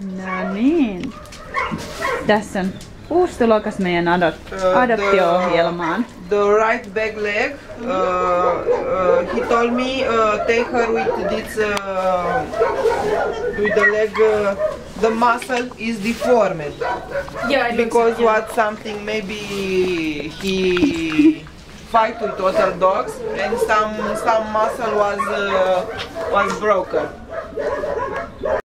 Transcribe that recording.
No niin. Tässä on uusi tulokas meidän adop- uh, adoptio-ohjelmaan. The right back leg. Uh, uh, he told me uh, take her with this uh, with the leg. Uh, the muscle is deformed Yeah, because yeah. what something maybe he fight with other dogs and some some muscle was uh, was broken.